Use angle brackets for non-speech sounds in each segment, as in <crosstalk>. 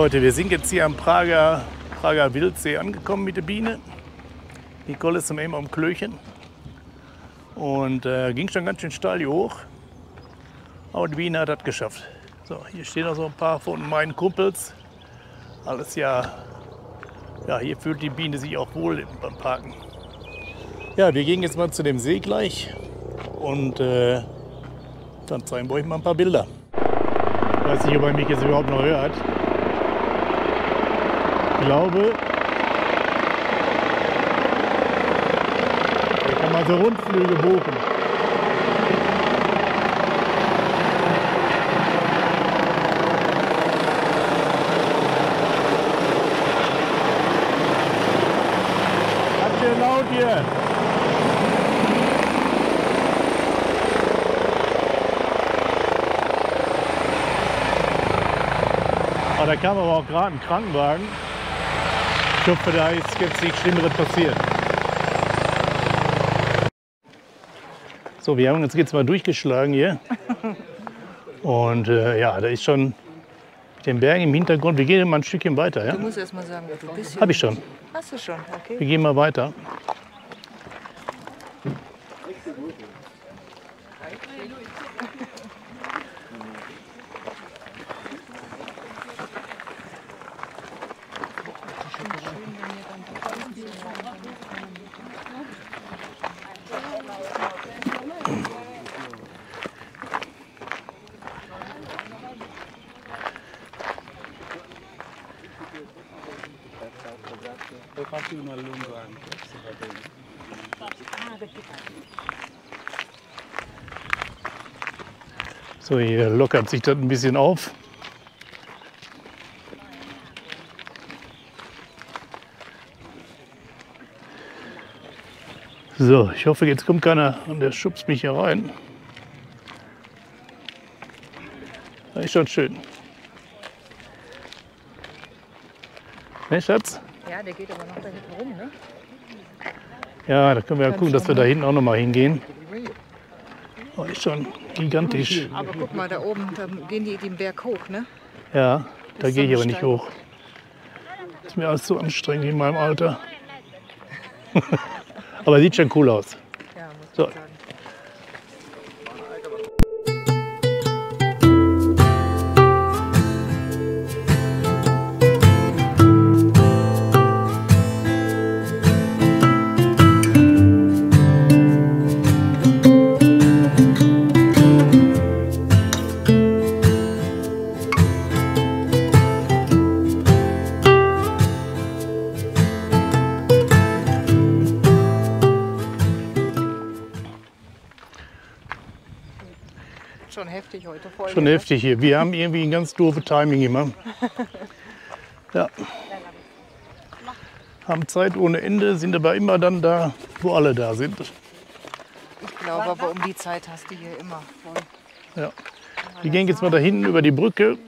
Leute, wir sind jetzt hier am Prager, Prager Wildsee angekommen mit der Biene. Nicole ist zum eben am Klöchen. Und äh, ging schon ganz schön steil hier hoch. Aber die Biene hat das geschafft. So, hier stehen noch so ein paar von meinen Kumpels. Alles ja, ja, hier fühlt die Biene sich auch wohl beim Parken. Ja, wir gehen jetzt mal zu dem See gleich und äh, dann zeigen wir euch mal ein paar Bilder. Ich weiß nicht, ob man mich jetzt überhaupt noch hört. Ich glaube, hier kann man so Rundflüge buchen. Ganz schön laut hier. Oh, da kam aber auch gerade ein Krankenwagen. Ich hoffe, da ist jetzt nichts Schlimmeres passiert. So, wir haben uns jetzt mal durchgeschlagen hier. <laughs> Und äh, ja, da ist schon mit den Bergen im Hintergrund. Wir gehen mal ein Stückchen weiter. Ja? Du musst erst mal sagen, wo du bist. Habe ich schon. Hast du schon, okay. Wir gehen mal weiter. So, hier lockert sich das ein bisschen auf. So, ich hoffe, jetzt kommt keiner und der schubst mich hier rein. Das ist schon schön. Ne, Schatz? Ja, der geht aber noch da hinten rum, ne? Ja, da können wir ja gucken, dass wir da hinten auch noch mal hingehen. Oh, ist schon gigantisch. Aber guck mal, da oben, da gehen die den Berg hoch, ne? Ja, da gehe ich aber nicht hoch. Ist mir alles so anstrengend in meinem Alter. <laughs> aber sieht schon cool aus. Ja, muss So. Schon heftig heute Folge. Schon ne? heftig hier. Wir haben irgendwie ein ganz doofe Timing immer. <laughs> Ja. Haben Zeit ohne Ende, sind aber immer dann da, wo alle da sind. Ich glaube, aber um die Zeit hast du hier immer voll. Ja. Wir gehen jetzt mal da hinten über die Brücke,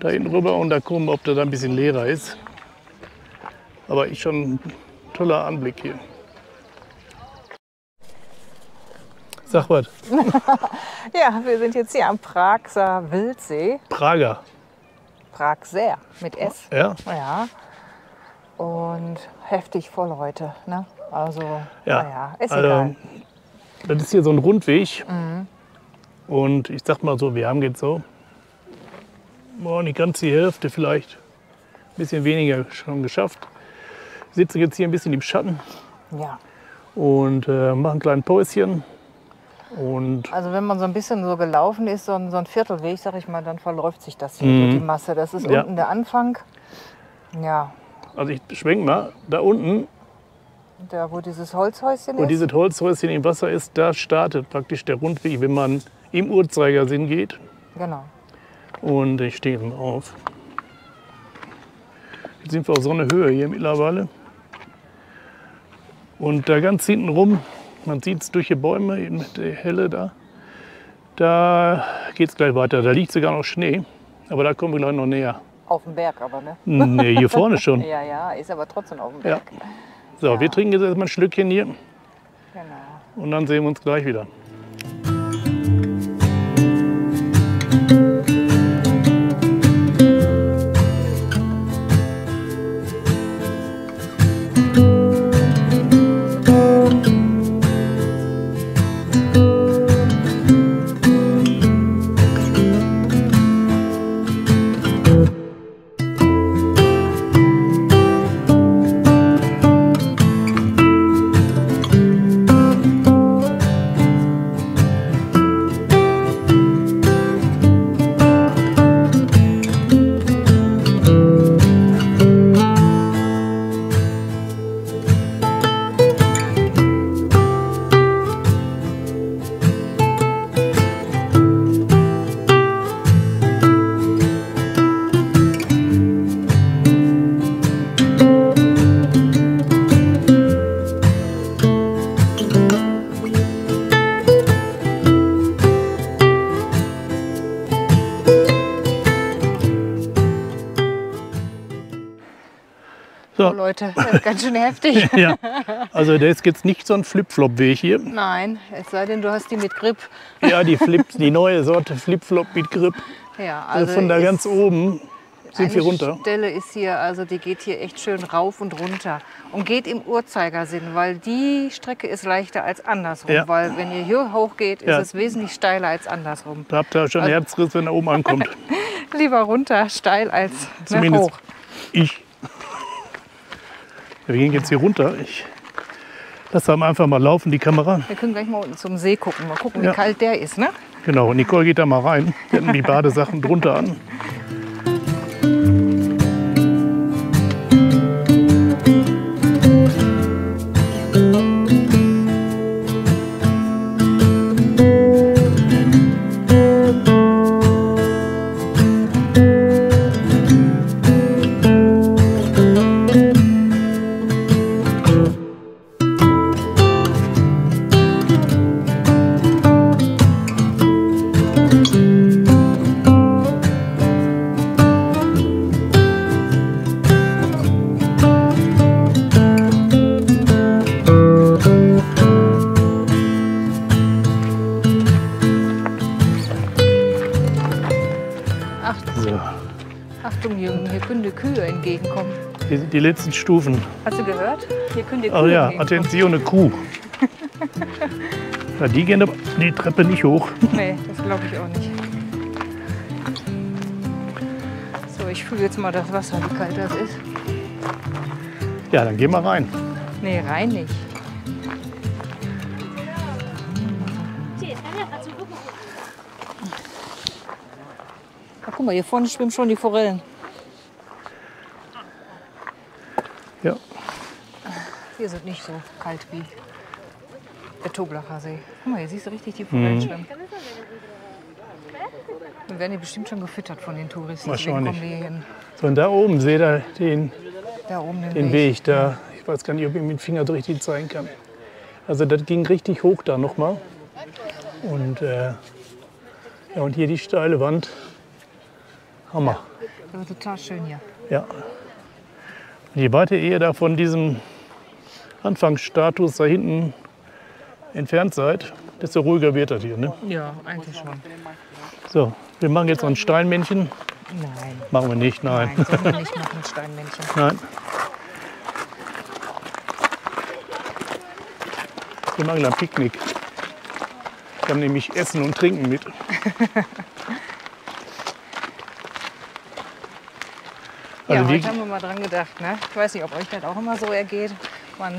da hinten rüber und da gucken, ob da, da ein bisschen leerer ist. Aber ist schon ein toller Anblick hier. Sag was, <laughs> Ja, wir sind jetzt hier am Praxer Wildsee. Prager. Praxer mit S. Ja? Ja. Und heftig voll heute. Ne? Also, Ja. naja, ist also, egal. das ist hier so ein Rundweg. Und ich sag mal so, wir haben jetzt so ganz die Hälfte vielleicht, ein bisschen weniger schon geschafft. Sitzen jetzt hier ein bisschen im Schatten Ja. und äh, machen ein kleines Päuschen. Und Also wenn man so ein bisschen so gelaufen ist, so ein, so ein Viertelweg, sag ich mal, dann verläuft sich das hier, Mhm. die Masse. Das ist Ja. unten der Anfang. Ja, also ich schwenk mal, da unten, da wo dieses Holzhäuschen wo ist. dieses Holzhäuschen im Wasser ist, da startet praktisch der Rundweg, wenn man im Uhrzeigersinn geht. Genau. Und ich stehe mal auf. Jetzt sind wir auf so einer Höhe hier mittlerweile. Und da ganz hinten rum, man sieht es durch die Bäume, eben die Helle da, da geht es gleich weiter. Da liegt sogar noch Schnee, aber da kommen wir gleich noch näher. Auf dem Berg aber, ne? Nee, hier vorne schon. <laughs> Ja, ja, ist aber trotzdem auf dem Ja. Berg. So, wir trinken jetzt erstmal ein Schlückchen hier Genau. und dann sehen wir uns gleich wieder. Ist ganz schön heftig. <laughs> Ja. Also der ist jetzt nicht so ein Flip-Flop-Weg hier. Nein, es sei denn, du hast die mit Grip. Ja, die, Flip, die neue Sorte Flip-Flop mit Grip. Ja, Also also von da ganz oben sind wir runter. Stelle ist hier, also die geht hier echt schön rauf und runter und geht im Uhrzeigersinn, weil die Strecke ist leichter als andersrum. Ja. Weil wenn ihr hier hoch geht, ist Ja. es wesentlich steiler als andersrum. Da habt ihr schon Also- Herzriss, wenn er oben ankommt. <laughs> Lieber runter steil als ne, Zumindest hoch. ich. Wir gehen jetzt hier runter. Ich lasse am einfach mal laufen, die Kamera. Wir können gleich mal unten zum See gucken. Mal gucken, Ja. wie kalt der ist. Ne? Genau, und Nicole geht da mal rein. Wir hatten die Badesachen drunter an. Die letzten Stufen. Hast du gehört? Hier können die Kühe Oh ja, entgegenkommen. Attenzione Kuh. <laughs> Ja, die gehen die Treppe nicht hoch. Nee, das glaube ich auch nicht. So, ich fühle jetzt mal das Wasser, wie kalt das ist. Ja, dann gehen wir rein. Nee, rein nicht. Ach, guck mal, hier vorne schwimmen schon die Forellen. Hier sind nicht so kalt wie der Toblacher See. Guck mal, hier siehst du richtig die Forellen schwimmen. Dann werden die bestimmt schon gefüttert von den Touristen. Wahrscheinlich. so und da oben seht ihr den, Da oben den, den Weg da. Ich weiß gar nicht, ob ich mit dem Finger so richtig zeigen kann. Also das ging richtig hoch da nochmal. Und, äh, ja, und hier die steile Wand. Hammer. Das war total schön hier. Ja. Und je weiter ihr da von diesem Anfangsstatus da hinten entfernt seid, desto ruhiger wird das hier. Ne? Ja, eigentlich schon. So, wir machen jetzt noch ein Steinmännchen. Nein, Machen wir nicht, nein. nein, sollen wir nicht machen, Steinmännchen. <laughs> Nein. Wir machen ein Picknick. Wir haben nämlich Essen und Trinken mit. <laughs> Ja, Also heute die, haben wir mal dran gedacht. Ne? Ich weiß nicht, ob euch das auch immer so ergeht. Man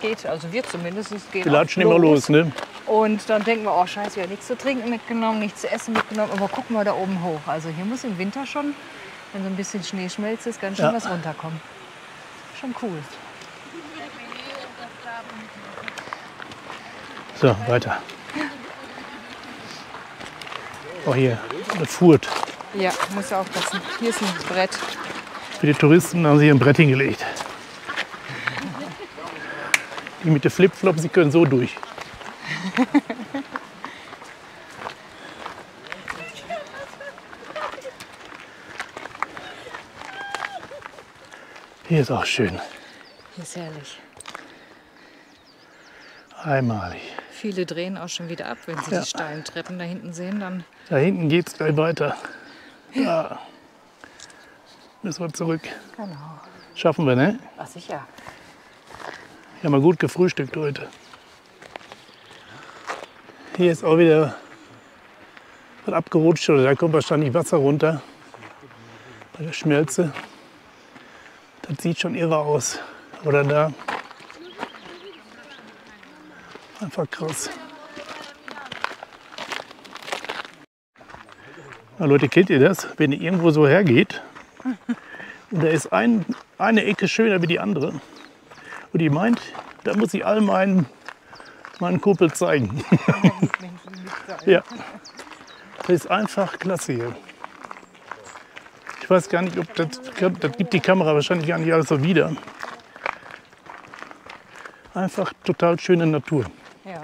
geht, also wir zumindest, gehen wir latschen immer los. Ne? Und dann denken wir, oh scheiße, wir haben nichts zu trinken mitgenommen, nichts zu essen mitgenommen. Aber gucken wir da oben hoch. Also hier muss im Winter schon, wenn so ein bisschen Schnee schmelzt, ist ganz schön Ja. was runterkommen. Schon cool. So, weiter. Oh, hier, eine Furt. Ja, muss ja aufpassen. Hier ist ein Brett. Für die Touristen haben sie hier ein Brett hingelegt. Die mit den Flipflops, sie können so durch. Hier ist auch schön. Hier ist herrlich. Einmalig. Viele drehen auch schon wieder ab, wenn sie Ja. die steilen Treppen da hinten sehen. Dann Da hinten geht es gleich weiter. Da müssen wir zurück. genau. Schaffen wir, ne? Ach sicher. Wir haben gut gefrühstückt heute. Hier ist auch wieder was abgerutscht oder da kommt wahrscheinlich Wasser runter bei der Schmelze. Das sieht schon irre aus. Oder da. Einfach krass. Na Leute, kennt ihr das? Wenn ihr irgendwo so hergeht und da ist ein, eine Ecke schöner wie die andere. Und die meint, da muss ich all meinen, meinen Kumpel zeigen. <laughs> ja. Das ist einfach klasse hier. Ich weiß gar nicht, ob das, das gibt die Kamera wahrscheinlich gar nicht alles so wieder. Einfach total schöne Natur. Ja.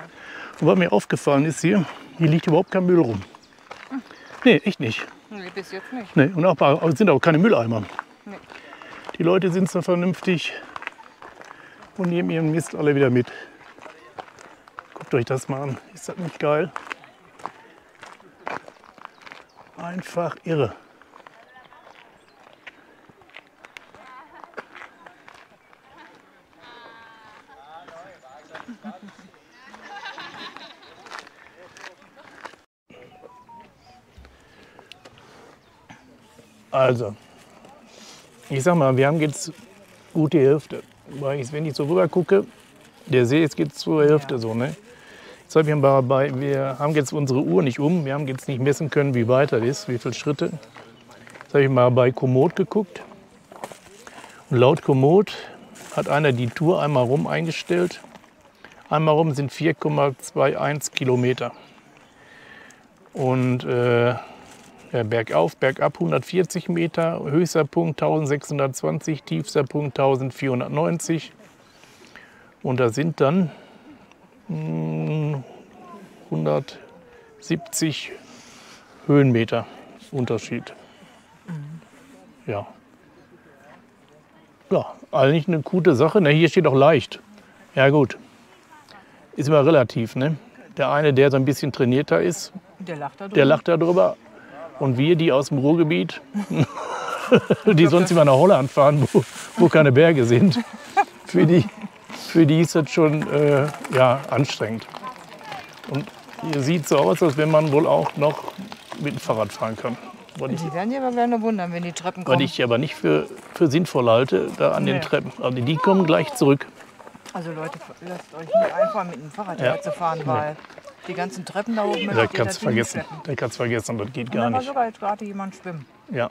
Und was mir aufgefallen ist hier, hier liegt überhaupt kein Müll rum. Nee, echt nicht. Nee, bis jetzt nicht. Nee, und auch, sind auch keine Mülleimer. Nee. Die Leute sind so vernünftig und nehmen ihren Mist alle wieder mit. Guckt euch das mal an. Ist das nicht geil? Einfach irre. Also, ich sag mal, wir haben jetzt gut die Hälfte. Weil ich, wenn ich so rüber gucke, der See jetzt geht zur Hälfte so, ne? Jetzt hab ich mal bei, wir haben jetzt unsere Uhr nicht um. Wir haben jetzt nicht messen können, wie weit das ist, wie viele Schritte. Jetzt habe ich mal bei Komoot geguckt. Und laut Komoot hat einer die Tour einmal rum eingestellt. Einmal rum sind 4,21 Kilometer. Und äh, ja, bergauf, bergab 140 Meter, höchster Punkt 1620, tiefster Punkt 1490. Und da sind dann mh, 170 Höhenmeter Unterschied. Ja. Ja, eigentlich eine gute Sache. Na, hier steht auch leicht. Ja gut, ist immer relativ. Ne? Der eine, der so ein bisschen trainierter ist, Der lacht da drüber. der lacht darüber. Und wir, die aus dem Ruhrgebiet, <laughs> <laughs> die sonst immer nach Holland fahren, wo, wo keine Berge sind, für die, für die ist das schon äh, ja, anstrengend. Und hier sieht so aus, als wenn man wohl auch noch mit dem Fahrrad fahren kann. Was ich, Die werden ja aber gerne wundern, wenn die Treppen was kommen. ich aber nicht für, für sinnvoll halte, da an Nee. den Treppen. Also die kommen gleich zurück. Also Leute, lasst euch nicht einfach mit dem Fahrrad Ja. fahren, weil die ganzen Treppen da oben Da das Ding vergessen. Da kannst du vergessen, das geht gar da war nicht. sogar jetzt gerade jemand schwimmen. Ja.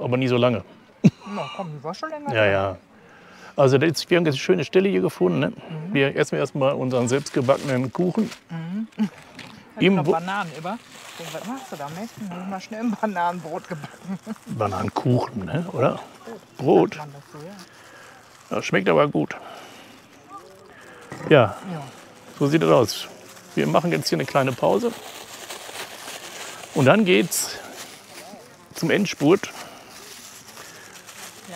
Aber nie so lange. Na komm, die war schon länger. Ja, ja. Also das wir haben jetzt eine schöne Stelle hier gefunden. Ne? Mhm. Wir essen erstmal unseren selbstgebackenen Kuchen. Noch Im Wo- Bananen über. Was machst du damit? Ich mal schnell ein Bananenbrot gebacken. <laughs> Bananenkuchen, ne? oder? Brot. Man das schmeckt aber gut. Ja, ja. so sieht es aus. Wir machen jetzt hier eine kleine Pause. Und dann geht's zum Endspurt.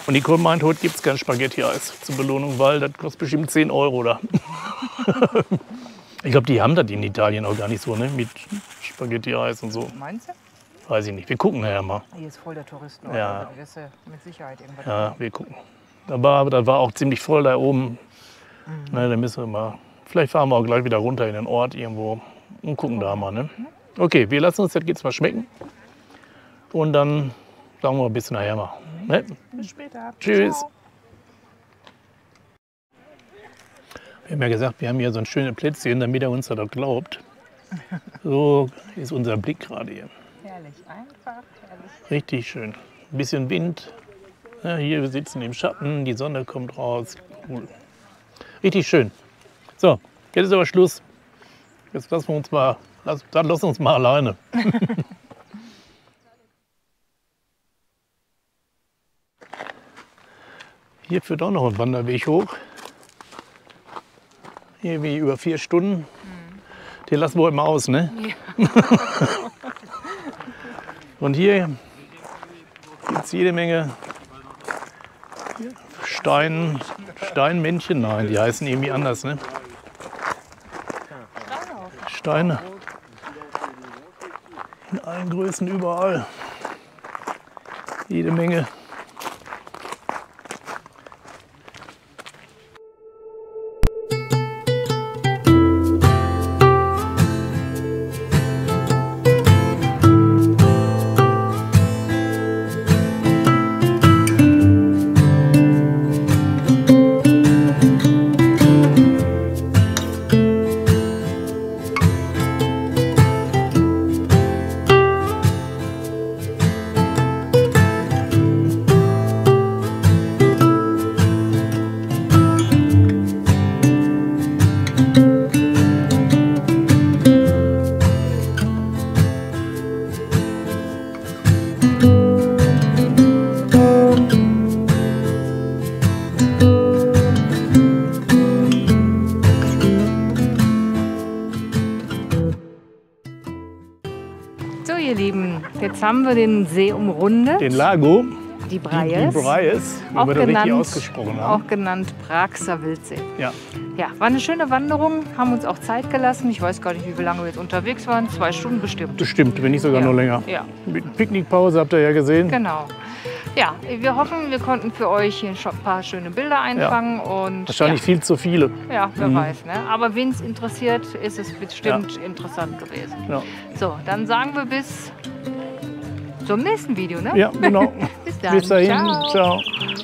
Und Nicole meint, heute gibt es kein Spaghetti-Eis zur Belohnung, weil das kostet bestimmt 10 Euro da. <laughs> ich glaube, die haben das in Italien auch gar nicht so, ne? Mit Spaghetti-Eis und so. Meinst du? Weiß ich nicht. Wir gucken nachher mal. Hier ist voll der Touristen. Ja. Mit Sicherheit irgendwas. Ja, wir gucken. Da war, das war auch ziemlich voll da oben. Na, da müssen wir mal. Vielleicht fahren wir auch gleich wieder runter in den Ort irgendwo und gucken da mal. Ne? Okay, wir lassen uns das jetzt mal schmecken. Und dann sagen wir ein bisschen nachher mal. Ne? Bis später. Tschüss. Ciao. Wir haben ja gesagt, wir haben hier so ein schönes Plätzchen, damit er uns das auch glaubt. <laughs> So ist unser Blick gerade hier. Herrlich, einfach herrlich. Richtig schön. Ein bisschen Wind. Ja, hier wir sitzen im Schatten, die Sonne kommt raus. Cool. Richtig schön. So, jetzt ist aber Schluss. Jetzt lassen wir uns mal, lass, dann lassen wir uns mal alleine. <laughs> Hier führt auch noch ein Wanderweg hoch. Hier wie über vier Stunden. Den lassen wir heute mal aus, ne? <laughs> Und hier gibt es jede Menge Stein, Steinmännchen. Nein, die heißen irgendwie anders, ne? Steine. In allen Größen überall. Jede Menge. Jetzt haben wir den See umrundet. Den Lago. die Die, Breyes. die Breyes, wenn auch genannt, ausgesprochen haben. auch genannt Praxer Wildsee. Ja. Ja, war eine schöne Wanderung, haben uns auch Zeit gelassen. Ich weiß gar nicht, wie lange wir jetzt unterwegs waren. Zwei Stunden bestimmt. Bestimmt, wenn nicht sogar Ja. noch länger. Ja, Mit Picknickpause habt ihr ja gesehen. genau. Ja, wir hoffen, wir konnten für euch hier ein paar schöne Bilder einfangen. Und Wahrscheinlich viel zu viele. ja, ja, wer Mhm. weiß. Ne? Aber wen es interessiert, ist es bestimmt interessant gewesen. Ja, So, dann sagen wir bis zum nächsten Video. Ne? ja genau. <laughs> Bis dann. Bis dahin. Ciao. Ciao.